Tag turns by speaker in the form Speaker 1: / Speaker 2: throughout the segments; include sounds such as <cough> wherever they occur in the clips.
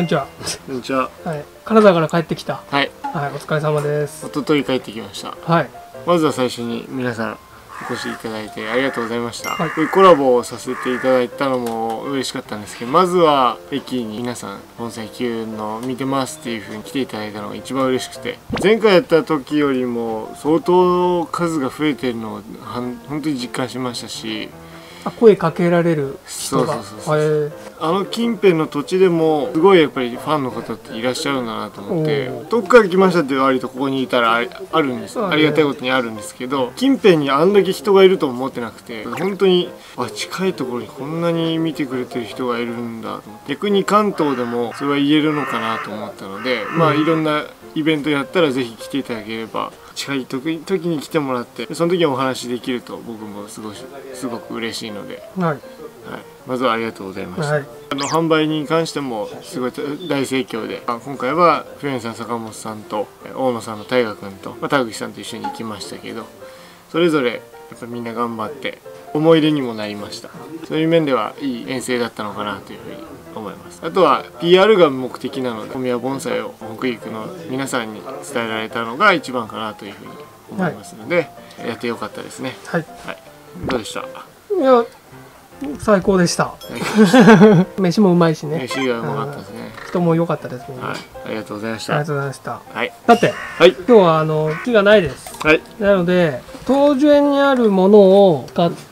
Speaker 1: こんにちは。
Speaker 2: こんにちは
Speaker 1: はい。金沢から帰ってきた。
Speaker 2: はい
Speaker 1: はい、お疲れ様です。
Speaker 2: 一昨日帰ってきました
Speaker 1: はい。
Speaker 2: まずは最初に皆さんお越しいただいてありがとうございました、
Speaker 1: はい
Speaker 2: コラボをさせていただいたのも嬉しかったんですけどまずは駅に皆さん盆栽球の見てますっていう風に来ていただいたのが一番嬉しくて前回やった時よりも相当数が増えてるのを本当に実感しましたし
Speaker 1: あ、声かけられる人が。
Speaker 2: あの近辺の土地でもすごいやっぱりファンの方っていらっしゃるんだなと思って
Speaker 1: おー。
Speaker 2: 遠くから来ましたって割とここにいたらああるんです
Speaker 1: ね。
Speaker 2: ありがたいことにあるんですけど近辺にあんだけ人がいると思ってなくて本当にあ近いところにこんなに見てくれてる人がいるんだと逆に関東でもそれは言えるのかなと思ったのでまあいろんなイベントやったらぜひ来ていただければ近い時に来てもらってその時にお話できると僕もすごいすごく嬉しいので。
Speaker 1: はい。
Speaker 2: はい、まずはありがとうございました、
Speaker 1: はい。
Speaker 2: あの販売に関してもすごい大盛況であ今回はフェンさん坂本さんとえ大野さんの大河君と、まあ、田口さんと一緒に行きましたけどそれぞれやっぱみんな頑張って思い出にもなりましたそういう面ではいい遠征だったのかなというふうに思いますあとは PR が目的なので小宮盆栽を北陸の皆さんに伝えられたのが一番かなというふうに思いますので、やってよかったですね
Speaker 1: はい。
Speaker 2: はいどうでした？
Speaker 1: いや、最高でした。<laughs> 飯もうまいしね。
Speaker 2: 飯がうまかったですね
Speaker 1: 人も良かったですね。
Speaker 2: はい、ありがとうございました。
Speaker 1: ありがとうございました。
Speaker 2: はい、
Speaker 1: だって、
Speaker 2: はい、
Speaker 1: 今日はあの、木がないです。
Speaker 2: はい、
Speaker 1: なので、東樹園にあるものを買って、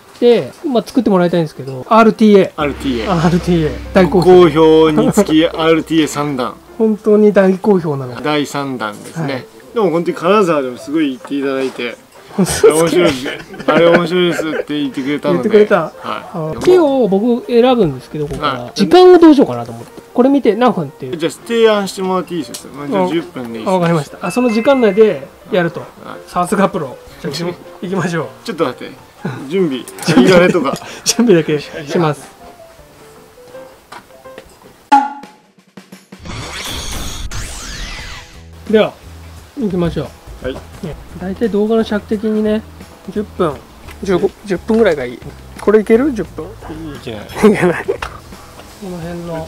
Speaker 1: まあ、作ってもらいたいんですけど、RTA。
Speaker 2: RTA。
Speaker 1: RTA。大好評。
Speaker 2: 好評につき RTA3 弾、
Speaker 1: 本当に大好評なので。
Speaker 2: 第3弾ですね。
Speaker 1: はい
Speaker 2: でも本当に金沢でもすごい言っていただいて、面白いです。あれ面白いですって言ってくれたので。
Speaker 1: 言ってくれた
Speaker 2: はい。
Speaker 1: 木を僕選ぶんですけど、ここから
Speaker 2: はい
Speaker 1: 時間をどうしようかなと思って。これ見て何分っていう。
Speaker 2: じゃあ提案してもらっていいですか。まあじゃあ
Speaker 1: あ
Speaker 2: 10分でいい
Speaker 1: あ、わかりま
Speaker 2: し
Speaker 1: した。あ、その時間内でやると。
Speaker 2: はい
Speaker 1: さすがプロ。行きましょう。
Speaker 2: ちょっと待って。準備。針金とか。<laughs>
Speaker 1: 準備だけします。では、行きましょう。
Speaker 2: はい。
Speaker 1: ね、大体動画の尺的にね、10分、15 10分ぐらいがいい。これいける ?10 分。
Speaker 2: いけない。
Speaker 1: いけない。この辺の。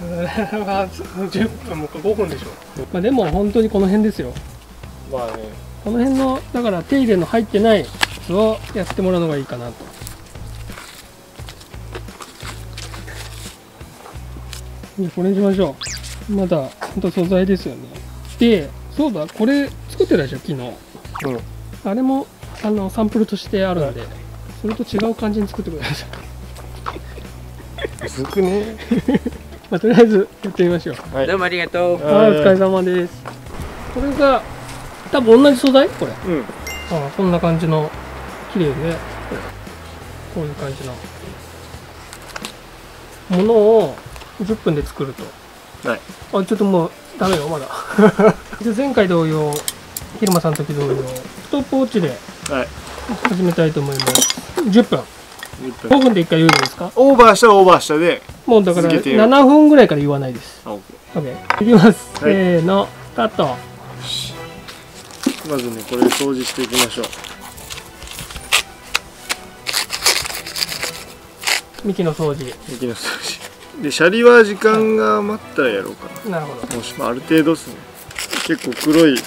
Speaker 1: 10分もか5分でしょ。まあでも本当にこの辺ですよ。
Speaker 2: まあね。
Speaker 1: この辺の、だから手入れの入ってないやつをやってもらうのがいいかなと。でこれにしましょう。まだ、ほんと素材ですよね。で、そうだ、これ作ってたでしょ、昨日。
Speaker 2: うん。
Speaker 1: あれも、あの、サンプルとしてあるんで、それと違う感じに作ってください。
Speaker 2: 薄くね。<laughs>
Speaker 1: まあ、とりあえずやってみましょう。
Speaker 2: はい。
Speaker 3: どうもありがとう。
Speaker 1: はい、お疲れ様です。これが、多分同じ素材？これ。
Speaker 2: うん。
Speaker 1: あこんな感じの綺麗で。こういう感じの。ものを10分で作ると。
Speaker 2: はい。
Speaker 1: あちょっともうダメよまだ。<laughs> で前回同様昼間さんの時同様ストップウォッチで
Speaker 2: はい。
Speaker 1: 始めたいと思います。10分。
Speaker 2: 10分。
Speaker 1: 5分で1回言うのですか？
Speaker 2: オーバーしたらオーバーしたで。
Speaker 1: もうだから
Speaker 2: 続けてよ。
Speaker 1: 7分ぐらいから言わないです。
Speaker 2: あ、オッケ
Speaker 1: OK いきます、せーのスタート。
Speaker 2: ー。まずね、これ掃除していきましょう。
Speaker 1: 幹の掃除。
Speaker 2: 駅の掃除。でシャリは時間が余ったらやろうか
Speaker 1: な。るほど。
Speaker 2: なもし、まあ、ある程度っすね。結構黒い皮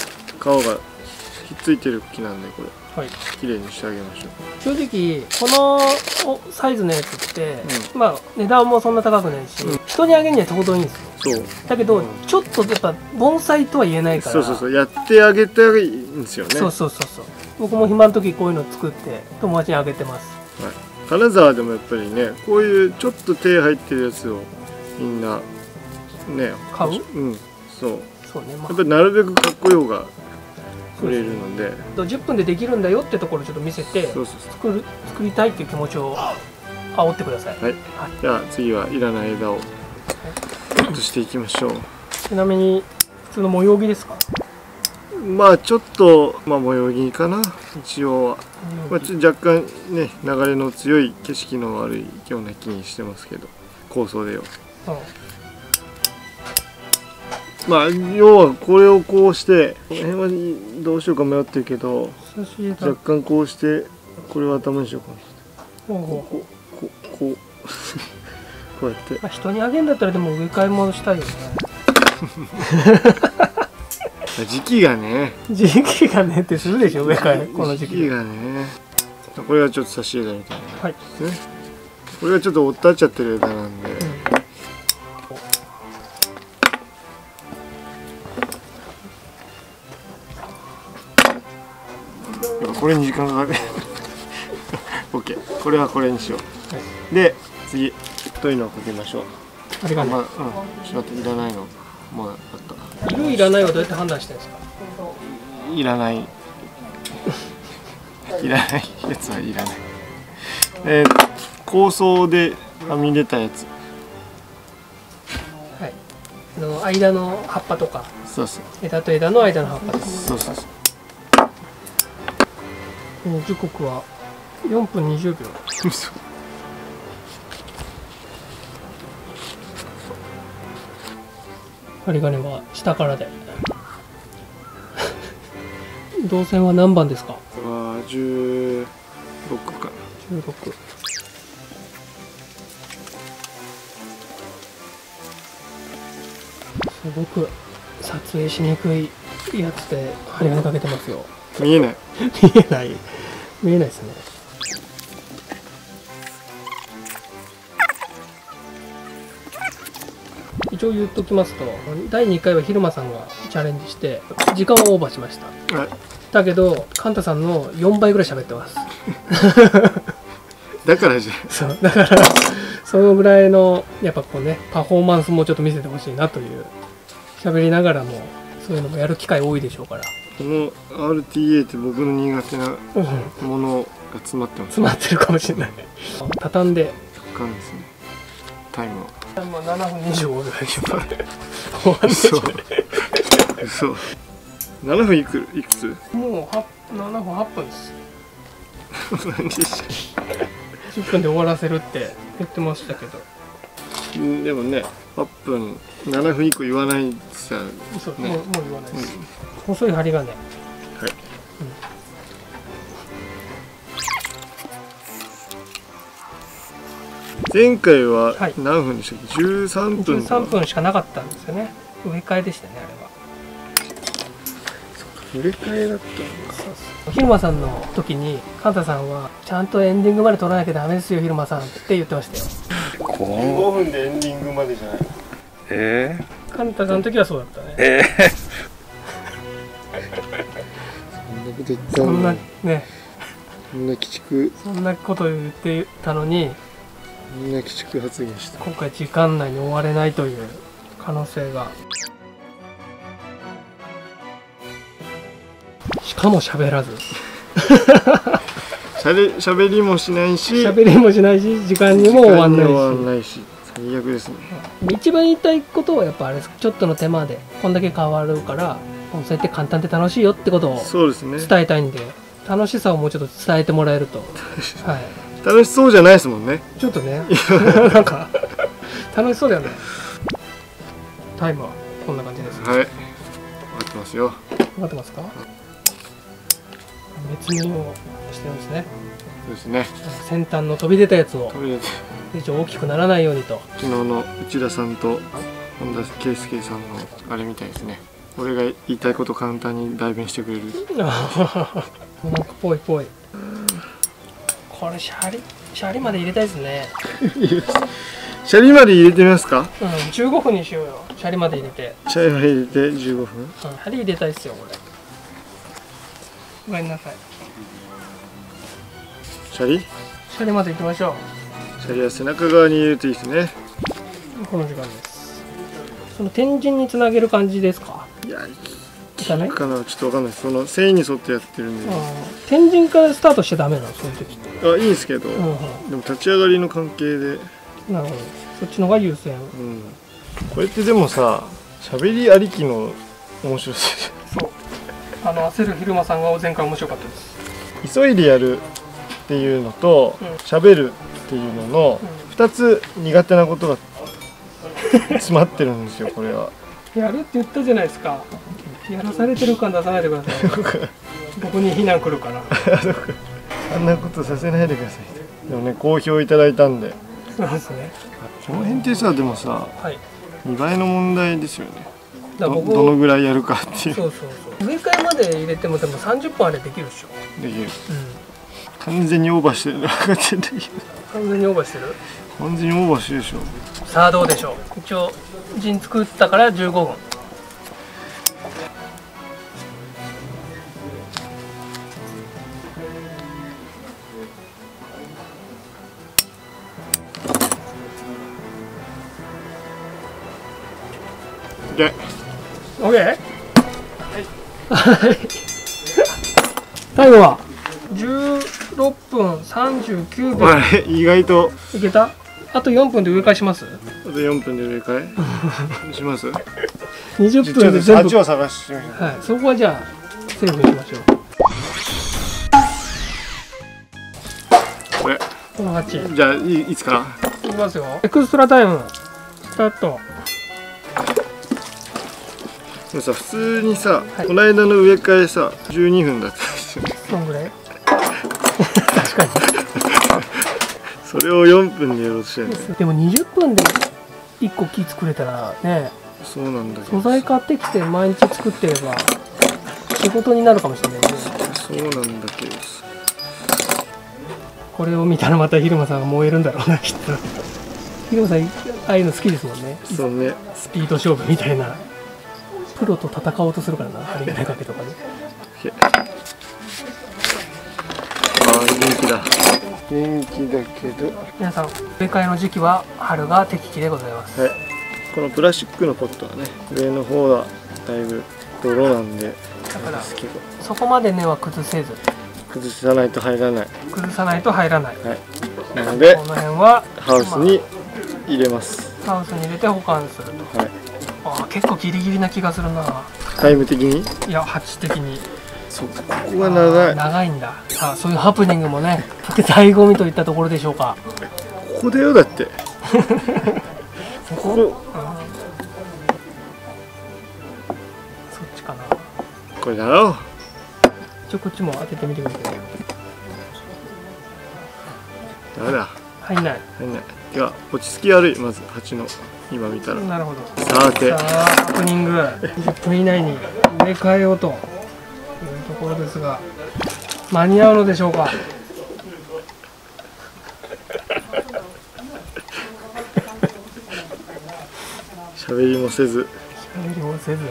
Speaker 2: がひっついてる木なんでこれ
Speaker 1: はい。
Speaker 2: 綺麗にしてあげましょ
Speaker 1: 正直このおサイズのやつって、まあ値段もそんな高くないし、
Speaker 2: うん。
Speaker 1: 人にあげるにはちょうどいいんですよ。
Speaker 2: うそう。
Speaker 1: だけど、ちょっとやっぱ盆栽とは言えないから。
Speaker 2: そうそうそう。やってあげたらいいんですよね。
Speaker 1: そうそうそうそう。僕も暇の時こういうの作って友達にあげてます。
Speaker 2: 金沢でもやっぱりねこういうちょっと手入ってるやつをみんなね
Speaker 1: 買う？
Speaker 2: うん。そう。
Speaker 1: そうね、ま
Speaker 2: やっぱりなるべくかっこようがくれるので。
Speaker 1: あ、10分でできるんだよってところをちょっと見せて作る作りたいっていう気持ちを煽ってください、
Speaker 2: うはい。じゃあ次はいらない枝をカットしていきましょう。
Speaker 1: ちなみに普通の模様着ですか？
Speaker 2: まあちょっと、まあ、模様着かな。一応。は、まあ、若干ね流れの強い景色の悪いような気にしてますけど。構想でよ
Speaker 1: うん。
Speaker 2: まあ要はこれをこうしてこの辺はどうしようか迷ってるけど若干こうしてこれを頭にしようかな。こうこうこうこう。<laughs> やって。
Speaker 1: まあ、人にあげるんだったらでも植え替えもしたいよね。
Speaker 2: 時期がね。
Speaker 1: 時期がねってするでしょ植え替え。この時期
Speaker 2: がね。これはちょっと差し枝みたいな
Speaker 1: はい、
Speaker 2: ねこれはちょっと折ったっちゃってる枝なんで、これに時間がかかる。<laughs> OK これはこれにしよう、
Speaker 1: は
Speaker 2: で次。太いのをかけましょう。
Speaker 1: あれがね
Speaker 2: まあうん。ちょっといらないの。もうあった。
Speaker 1: いるいらないはどうやって判断してるんですか？
Speaker 2: いらない。<laughs> いらないやつはいらない。えー、構想ではみ出たやつ。
Speaker 1: はい。あの間の葉っぱとか。
Speaker 2: そうそう。
Speaker 1: 枝と枝の間の葉っぱです。
Speaker 2: そうそうそう
Speaker 1: えー時刻は4分20秒。
Speaker 2: 嘘。
Speaker 1: 針金は下からで。<laughs> 動線は何番ですか？
Speaker 2: は16か。
Speaker 1: 16すごく撮影しにくいやつで針金かけてますよ
Speaker 2: 見えない。
Speaker 1: 見えない。見えないですね。一応言っときますと第2回は昼間さんがチャレンジして時間をオーバーしました。
Speaker 2: はい。
Speaker 1: だけどカンタさんの4倍ぐらい喋ってます。<laughs>
Speaker 2: だからじゃ。
Speaker 1: そうだからそのぐらいのやっぱこうねパフォーマンスもちょっと見せてほしいなという。喋りながらもそういうのもやる機会多いでしょうから、
Speaker 2: この RTA って僕の苦手な
Speaker 1: う。ん、
Speaker 2: ものが詰まってます。
Speaker 1: 詰まってるかもしれない。畳んで。
Speaker 2: 直感ですね。タイムを
Speaker 1: まあ7分25ぐらいでしょ終わんない
Speaker 2: 嘘。嘘7分いくいくつ？
Speaker 1: もうは7分8分です。<laughs>
Speaker 2: 何でし
Speaker 1: 10分で終わらせるって言ってましたけど
Speaker 2: でもね8分7分以降言わないってさ
Speaker 1: そう、
Speaker 2: ね
Speaker 1: もうもう言わないです、細い針金
Speaker 2: はい。前回は
Speaker 1: はい。
Speaker 2: 何分でしたっけ、13分
Speaker 1: 13分しかなかったんですよね。植え替えでしたねあれは。
Speaker 2: 入れ替えだったのか。
Speaker 1: ひるまさんの時にカンタさんはちゃんとエンディングまで撮らなきゃダメですよひるまさんって言ってましたよ
Speaker 2: 15分でエンディングまでじゃない。
Speaker 3: え
Speaker 1: カンタさんの時はそうだったね。
Speaker 3: ー、え
Speaker 2: そんなこと言った
Speaker 1: そんなね。
Speaker 2: そんな鬼畜。
Speaker 1: そんなこと言ってたのに。
Speaker 2: そんな鬼畜発言した。
Speaker 1: 今回時間内に終われないという可能性が。しかも喋らず
Speaker 2: しゃれしゃべりもしないし
Speaker 1: 喋りもしないし時間にも終わんないし。
Speaker 2: 終わんないし。最悪ですね。
Speaker 1: 一番言いたいことはやっぱあれです。ちょっとの手間でこんだけ変わるからそうやって簡単で楽しいよってことを
Speaker 2: そうですね。
Speaker 1: 伝えたいんで楽しさをもうちょっと伝えてもらえると。はい。
Speaker 2: 楽しそうじゃないですもんね。
Speaker 1: ちょっとね。なんか楽しそうだよね。タイムはこんな感じです
Speaker 2: はい。分かってますよ。
Speaker 1: 分かってますか？別にをしてるんですね。
Speaker 2: そうですね。
Speaker 1: 先端の飛び出たやつを。
Speaker 2: とりあえず
Speaker 1: 一応大きくならないようにと。
Speaker 2: 昨日の内田さんと本田圭佑さんのあれみたいですね。俺が言いたいこと簡単に代弁してくれる。<laughs>
Speaker 1: なんかぽいぽい。これシャリシャリまで入れたいですね。<laughs>
Speaker 2: シャリまで入れてみますか？
Speaker 1: うん15分にしようよ。シャリまで入れて。
Speaker 2: シャリまで入れて15分。
Speaker 1: うん針入れたいっすよこれごめんなさい。
Speaker 2: シャリ？
Speaker 1: シャリまで行きましょ
Speaker 2: シャリは背中側に入れるといいですね。
Speaker 1: うこの時間です。その天神につなげる感じですか？
Speaker 2: いや
Speaker 1: いかない
Speaker 2: かな？ちょっとわかんない。その繊維に沿ってやってるんで。
Speaker 1: うん天神からスタートしちゃダメなの？そういう時って。
Speaker 2: あいいんですけど、
Speaker 1: うん
Speaker 2: でも立ち上がりの関係で。
Speaker 1: うんなるほど。そっちの方が優先。
Speaker 2: うん。これってでもさ喋りありきの面白さ
Speaker 1: あの焦る昼間さんが前回面白かったです。
Speaker 2: 急いでやるっていうのと
Speaker 1: うん。
Speaker 2: 喋、るっていうのの
Speaker 1: う
Speaker 2: 2つ苦手なことが詰まってるんですよこれは。
Speaker 1: やるって言ったじゃないですか。やらされてる感出さないでください。<laughs> 僕に非難来るから。<laughs>
Speaker 2: あんなことさせないでください。でもね好評いただいたんで。
Speaker 1: そうですね。
Speaker 2: この辺ってさでもさ
Speaker 1: はい。
Speaker 2: 見栄えの問題ですよね。どのぐらいやるかっていう。
Speaker 1: そうそうそう植え替えまで入れてもでも30分あれできるでしょ。
Speaker 2: できる。
Speaker 1: うん。
Speaker 2: 完全にオーバーしてる。
Speaker 1: 完全にオーバーしてる？
Speaker 2: 完全にオーバーしてるでしょ。
Speaker 1: さあどうでしょう？一応陣作ったから15分。
Speaker 2: で。
Speaker 1: OK? <laughs> はい。最後は16分39秒
Speaker 2: あれ意外と。
Speaker 1: いけた？あと4分で植え替えします？
Speaker 2: あと4分で植え替え？<laughs> します
Speaker 1: ？20
Speaker 2: ちょっ
Speaker 1: 分で全部。
Speaker 2: を探してみましょう。
Speaker 1: はいそこはじゃあセーフにしましょう。
Speaker 2: これ。
Speaker 1: この8
Speaker 2: じゃあいいつから？
Speaker 1: いきますよ。エクストラタイム。スタート
Speaker 2: でもさ普通にさ、
Speaker 1: はい。
Speaker 2: この間の植え替えさ12分だったんですよね。
Speaker 1: そんぐらい？確かに。
Speaker 2: それを4分でやろうとしてるね
Speaker 1: でも20分で1個木作れたらね。
Speaker 2: そうなんだけ
Speaker 1: 素
Speaker 2: ど
Speaker 1: 材買ってきて毎日作ってれば仕事になるかもしれないね。
Speaker 2: そうなんだけどさ。
Speaker 1: これを見たらまた入間さんが燃えるんだろうなきっと。入間さんああいうの好きですもんね。
Speaker 2: そうね。
Speaker 1: スピード勝負みたいなプロと戦おうとするからな針金かけとかで
Speaker 2: へあー元気だ。元気だけど。
Speaker 1: 皆さん植え替えの時期は春が適期でございます。
Speaker 2: はい。このプラスチックのポットはね上の方はだいぶ泥なんで
Speaker 1: だから
Speaker 2: ですけど。
Speaker 1: そこまで根は崩せず。
Speaker 2: 崩さないと入らない。
Speaker 1: 崩さないと入らない。
Speaker 2: はい。なので
Speaker 1: この辺は
Speaker 2: ハウスに入れます。
Speaker 1: まあハウスに入れて保管すると。
Speaker 2: はい
Speaker 1: あー結構ギリギリな気がするな。
Speaker 2: タイム的に？
Speaker 1: いや鉢的に。
Speaker 2: そうここが長い。
Speaker 1: 長いんだ。さあそういうハプニングもね <laughs> 醍醐味といったところでしょうか。
Speaker 2: ここだよだって。<laughs> こ？こ
Speaker 1: そっちかな。
Speaker 2: これだろ。
Speaker 1: 一応こっちも当ててみてください。
Speaker 2: ダメだ。
Speaker 1: 入んない。
Speaker 2: 入んない。てか落ち着き悪いまず蜂の今見たら。
Speaker 1: なるほど。
Speaker 2: さて
Speaker 1: さあハプニング。10分以内に植え替えようと。いうところですが。間に合うのでしょうか？<laughs>
Speaker 2: 喋りもせず。
Speaker 1: 喋りもせず。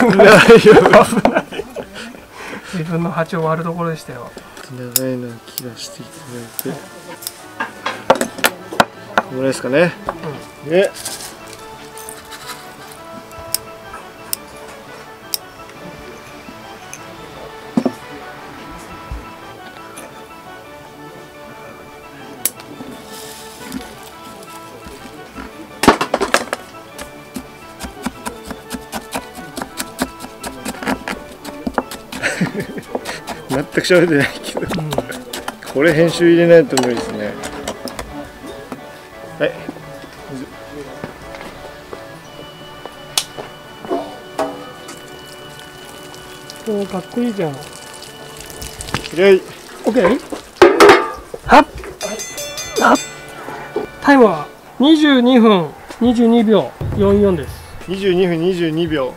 Speaker 2: 大丈夫
Speaker 1: 自分の鉢を割るところでしたよ
Speaker 2: 長いな気がしていただいて。このぐらいですかね、で <laughs> 全く喋ってないこれ編集入れないと無理ですね。はい。
Speaker 1: おーかっこいいじゃん。
Speaker 2: イェイ
Speaker 1: OK? はっはっタイムは22分22秒44です。
Speaker 2: 22分22秒。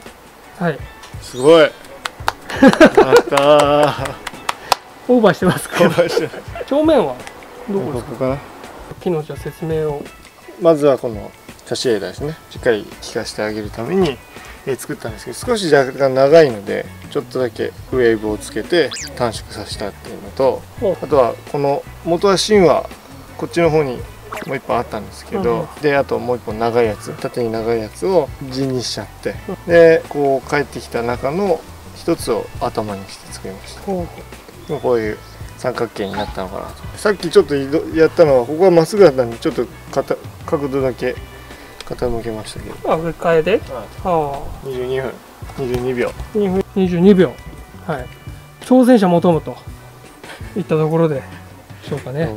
Speaker 1: はい。
Speaker 2: すごい。<laughs> やったー
Speaker 1: オーバーしてますか？表面はどこですか？
Speaker 2: ここかな。
Speaker 1: 昨日じゃあ説明を。
Speaker 2: まずはこの差し枝ですね。しっかり効かせてあげるために、えー作ったんですけど少し若干長いのでちょっとだけウェーブをつけて短縮させたっていうのと
Speaker 1: お
Speaker 2: あとはこの元は芯はこっちの方にもう一本あったんですけど、であともう一本長いやつ縦に長いやつを地にしちゃってでこう帰ってきた中の一つを頭にして作りました
Speaker 1: こ
Speaker 2: もういう三角形になったのかなと。さっきちょっとやったのはここがまっすぐだったんでちょっとかた角度だけ傾けましたけど。
Speaker 1: うあ植え替えで？
Speaker 2: は
Speaker 1: はあ
Speaker 2: い22分。22秒。
Speaker 1: 2分22秒。はい。挑戦者求むと。いったところでしょうかね。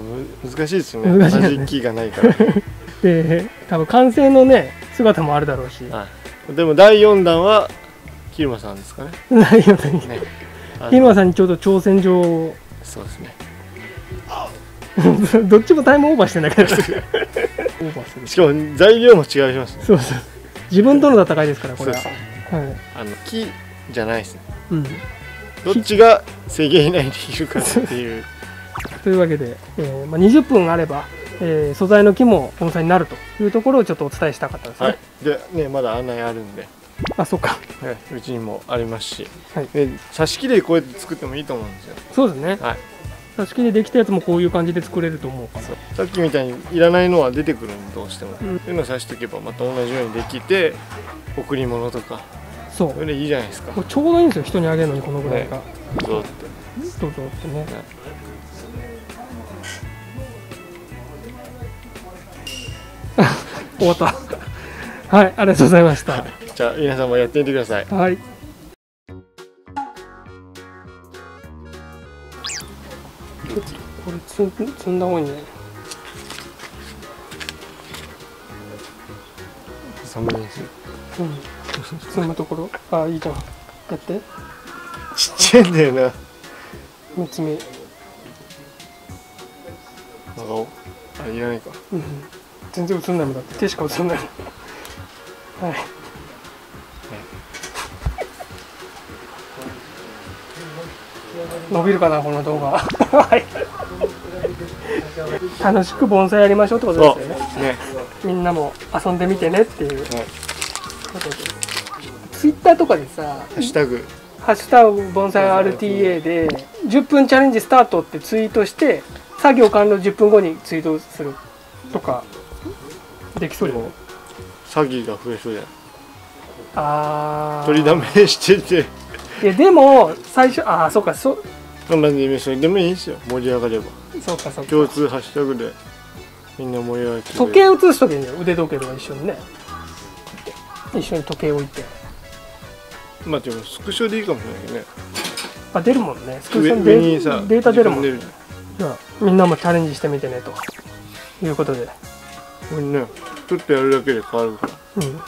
Speaker 2: む難しいですよね。
Speaker 1: 難しいですね。
Speaker 2: 同じ木がないから、<laughs>
Speaker 1: で多分完成のね姿もあるだろうし。
Speaker 2: はい、でも第4弾はキルマさんですかね。
Speaker 1: 内容的に。
Speaker 2: ね。あ
Speaker 1: 日村さんにちょうど挑戦状を。
Speaker 2: そうですね。<laughs>
Speaker 1: どっちもタイムオーバーしてんだけど。オーバーする。
Speaker 2: しかも材料も違いますね。
Speaker 1: そうそう。自分との戦いですからこれは。
Speaker 2: そう
Speaker 1: はい。
Speaker 2: あの木じゃないですね。
Speaker 1: うん、
Speaker 2: どっちが制限以内にできるかっていう。<laughs>
Speaker 1: というわけで、えーまあ、20分あれば、えー素材の木も盆栽になるというところをちょっとお伝えしたかったですね、
Speaker 2: はい。でねまだ案内あるんで、
Speaker 1: あそうか。
Speaker 2: はいうちにもありますし、
Speaker 1: はい。
Speaker 2: で挿し木でこうやって作ってもいいと思うんですよ。
Speaker 1: そうですね。
Speaker 2: はい。
Speaker 1: 挿し木でできたやつもこういう感じで作れると思う。から
Speaker 2: さっきみたいにいらないのは出てくるんでどうしても、
Speaker 1: うん。
Speaker 2: そういうの刺しておけばまた同じようにできて贈り物とか。
Speaker 1: そう。
Speaker 2: それでいいじゃないですか。
Speaker 1: これちょうどいいんですよ人にあげるのにこのぐらいが、
Speaker 2: そうって。
Speaker 1: どうぞってね、<laughs> 終わった。はいありがとうございました
Speaker 2: じゃあ皆さんもやってみてください。
Speaker 1: はい。これ積ん積んだ方がい？いね
Speaker 2: 寒いです。よ
Speaker 1: うん。積むところ？あいいじゃんやって。
Speaker 2: ちっちゃいんだよな。
Speaker 1: 三つ目。
Speaker 2: 真顔あいらないか。
Speaker 1: うん。全然映んないもんだって。手しか映んないはい伸びるかなこの動画。<laughs> はい。楽しく盆栽やりましょうってことですよね。
Speaker 2: ね
Speaker 1: みんなも遊んでみてねっていう。
Speaker 2: はい
Speaker 1: ことでツイッターとかでさ
Speaker 2: ハッシュタグ「
Speaker 1: ハッシュタグ盆栽 RTA」で10分チャレンジスタートってツイートして作業完了10分後にツイートするとかできそうじゃない？
Speaker 2: 詐欺が増えそうじゃない？
Speaker 1: あー。
Speaker 2: 取りだめしてて。
Speaker 1: いやでも最初ああそうかそ
Speaker 2: まあでそれでもいいですよ。盛り上がれば。
Speaker 1: そうかそうか。
Speaker 2: 共通ハッシュタグで。みんな盛り上がって
Speaker 1: 時計映す時にね腕時計とか一緒にね。一緒に時計置いて。
Speaker 2: まあでもスクショでいいかもしれないけどね
Speaker 1: あ出るもんね。スクシ
Speaker 2: 上
Speaker 1: ョ
Speaker 2: 上にさ
Speaker 1: デデータ出るもん。
Speaker 2: 時間出る。
Speaker 1: じゃあみんなもチャレンジしてみてね。ということで。
Speaker 2: これね。ちょっとやるだけで変わるから。
Speaker 1: うん